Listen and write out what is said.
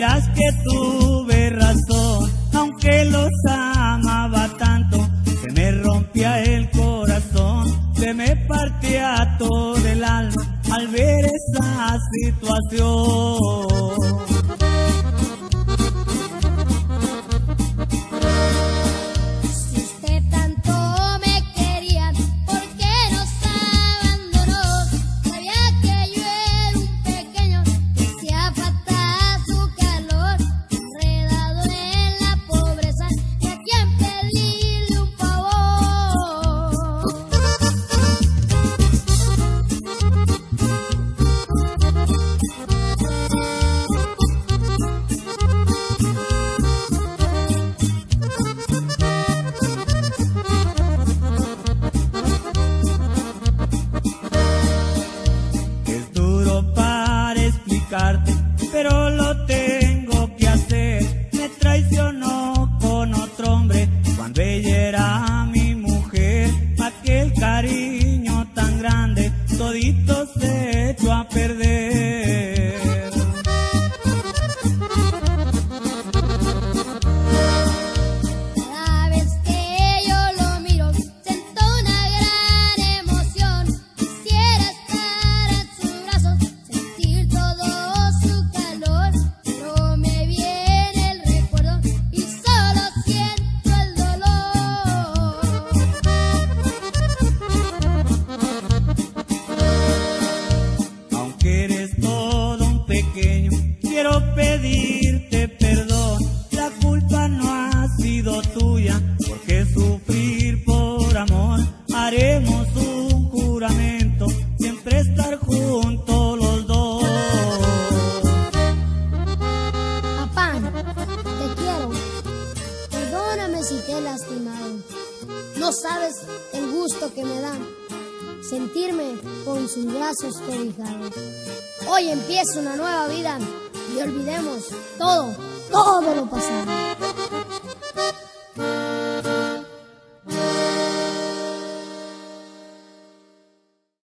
verás que tuve razón, aunque los amaba tanto, se me rompía el corazón, se me partía todo el alma al ver esa situación. Pero lo tengo que hacer. Me traicionó con otro hombre cuando ella era mi mujer. Aquel cariño tan grande, todito pequeño, quiero pedirte perdón. La culpa no ha sido tuya, porque sufrir por amor. Haremos un juramento, siempre estar juntos los dos. Papá, te quiero. Perdóname si te he lastimado. No sabes el gusto que me da sentirme con sus brazos cobijados. Hoy empieza una nueva vida y olvidemos todo, todo lo pasado.